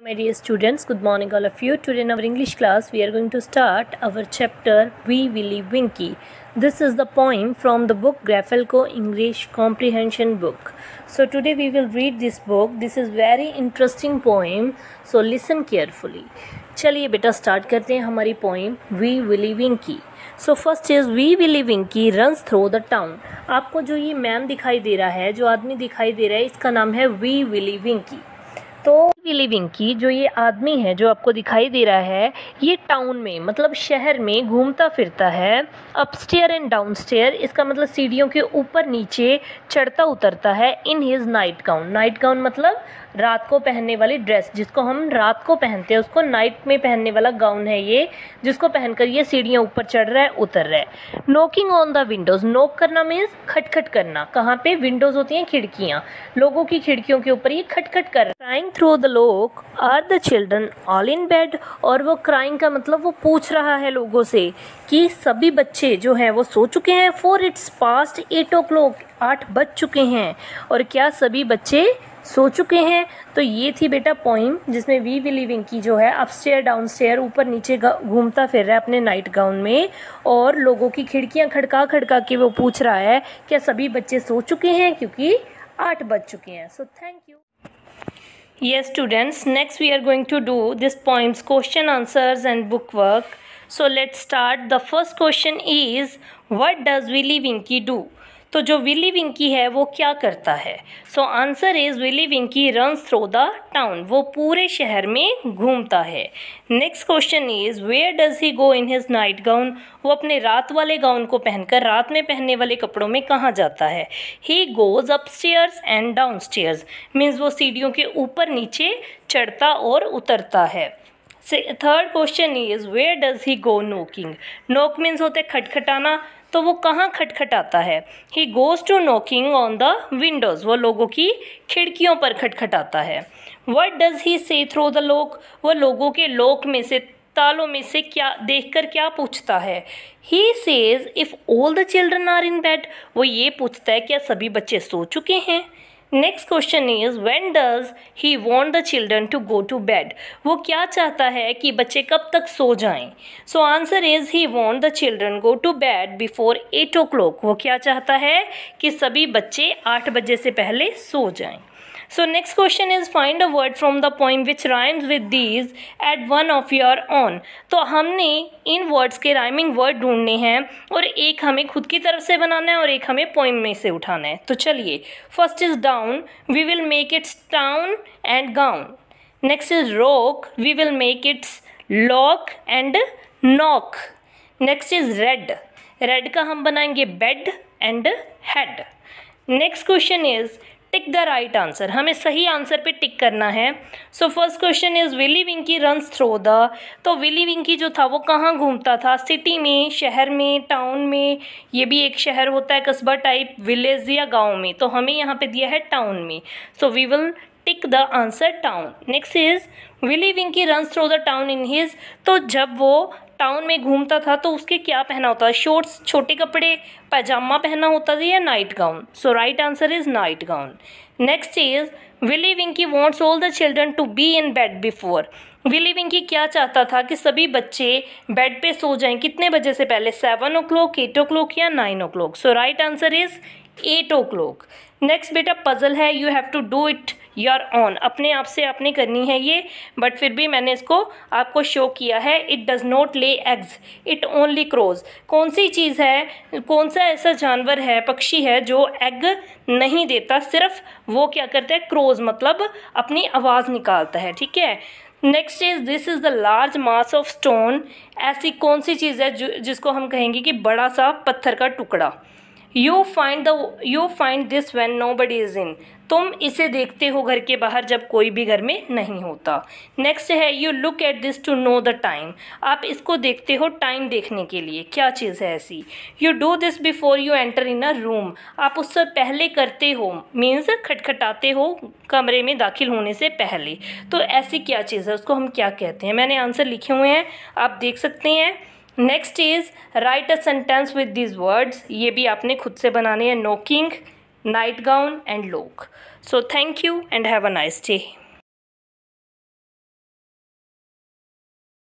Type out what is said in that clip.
My dear students, good morning all of you. Today in our English class we are going to start our chapter We Willy Winky. This is the poem from the book Graphelco English Comprehension book. So today we will read this book. This is very interesting poem. So listen carefully. चलिए बेटा start करते हैं हमारी poem wee Willie Winkie so first is wee Willie Winkie runs through the town आपको जो ये man दिखाई दे रहा है जो आदमी दिखाई दे रहा है इसका नाम है वी विली विंकी तो विली विंकी जो ये आदमी है, जो आपको दिखाई दे रहा है, ये टाउन में मतलब शहर में घूमता फिरता है अपस्टेयर एंड डाउनस्टेयर इसका मतलब सीढ़ियों के ऊपर नीचे चढ़ता उतरता है in his night gown night gown मतलब रात को पहनने वाली ड्रेस जिसको हम रात को पहनते हैं, उसको नाइट में पहनने वाला गाउन है ये, जिसको पहनकर ये सीढ़ियाँ ऊपर चढ़ रहा है, उतर रहा है। नोकिंग ऑन द विंडोज़ नोक करना मीन्स खटखट करना। कहाँ पे? विंडोज़ होती हैं खिड़कियाँ। लोगों की खिड़कियों के ऊपर ये खटखट कर crying through the lock are the children all in bed और वो क्राइंग का मतलब वो पूछ रहा है लोगों से कि सभी बच्चे जो हैं वो सो चुके हैं। For it's past eight o'clock आठ बज चुके हैं। और क्या सभी बच्चे सो चुके हैं? तो ये थी बेटा पोइम जिसमें वी विली की जो है अपस्टेयर डाउनस्टेयर ऊपर नीचे घूमता फिर रहा है अपने नाइट गाउन में। और लोगों की खिड़कियाँ खड़का खड़का के वो पूछ रहा है, क्या सभी बच्चे सो चुके हैं? क्योंकि आठ बज चुके हैं। So thank you yes students next we are going to do this poems question answers and book work so let's start. The first question is what does willy winky do तो जो विली विंकी है, वो क्या करता है? So answer is Willie Winkie runs through the town वो पूरे शहर में घूमता है। Next question is where does he go in his night gown वो अपने रात वाले गाउन को पहनकर, रात में पहनने वाले कपड़ों में कहाँ जाता है? He goes up stairs and down stairs means वो सीढ़ियों के ऊपर नीचे चढ़ता और उतरता है। Third question is where does he go knocking knock means होते खटखटाना तो वो कहाँ खटखटाता है? He goes to knocking on the windows वो लोगों की खिड़कियों पर खटखटाता है। वट डज़ ही से थ्रो द लोक वो लोगों के लोक में से, तालों में से क्या, देखकर क्या पूछता है? He says if all the children are in bed वो ये पूछता है, क्या सभी बच्चे सो चुके हैं? Next question is when does he want the children to go to bed वो क्या चाहता है कि बच्चे कब तक सो जाएँ? So answer is he want the children go to bed before eight o'clock वो क्या चाहता है कि सभी बच्चे आठ बजे से पहले सो जाएँ? So, next question is, find a word from the poem which rhymes with these at one of your own. तो हमने इन वर्ड्स के राइमिंग वर्ड ढूँढने हैं और एक हमें खुद की तरफ़ से बनाना है और एक हमें पोइम में से उठाना है। तो चलिए first is down we will make its town and gown next is rock we will make its lock and knock next is red red का हम बनाएँगे bed and head next question is tick the right answer. हमें सही answer पे tick करना है। So first question is Willy Winky runs through the तो Willie Winky जो था, वो कहाँ घूमता था? सिटी में, शहर में टाउन में? ये भी एक शहर होता है, कस्बा टाइप विलेज या गाँव में? तो हमें यहाँ पे दिया है टाउन में। So we will tick the answer town next is Willy Winky runs through the town in his तो जब वो टाउन में घूमता था तो उसके क्या पहना होता? था शॉर्ट्स छोटे कपड़े पैजामा पहना होता था या night gown so right answer is night gown next is Willy Winky wants all the children to be in bed before Willy Winky क्या चाहता था कि सभी बच्चे बेड पे सो जाएँ? कितने बजे से पहले? Seven o'clock eight o'clock या nine o'clock so right answer is eight o'clock next बेटा पजल है you have to do it your own अपने आप से आपने करनी है ये बट फिर भी मैंने इसको आपको शो किया है it does not lay eggs it only crows कौन सी चीज़ है, कौन सा ऐसा जानवर है, पक्षी है, जो एग नहीं देता, सिर्फ़ वो क्या करता है क्रोज मतलब अपनी आवाज़ निकालता है, ठीक है? Next is this is the large mass of stone ऐसी कौन सी चीज़ है, जो, जिसको हम कहेंगे कि बड़ा सा पत्थर का टुकड़ा। You find the you find this when nobody is in तुम इसे देखते हो घर के बाहर जब कोई भी घर में नहीं होता। नेक्स्ट है you look at this to know the time आप इसको देखते हो टाइम देखने के लिए। क्या चीज़ है ऐसी? You do this before you enter in a room आप उससे पहले करते हो मीन्स खटखटाते हो कमरे में दाखिल होने से पहले। तो ऐसी क्या चीज़ है? उसको हम क्या कहते हैं? मैंने आंसर लिखे हुए हैं। आप देख सकते हैं। Next is write a sentence with these words ये भी आपने खुद से बनाने हैं. Knocking night gown and lock so thank you and have a nice day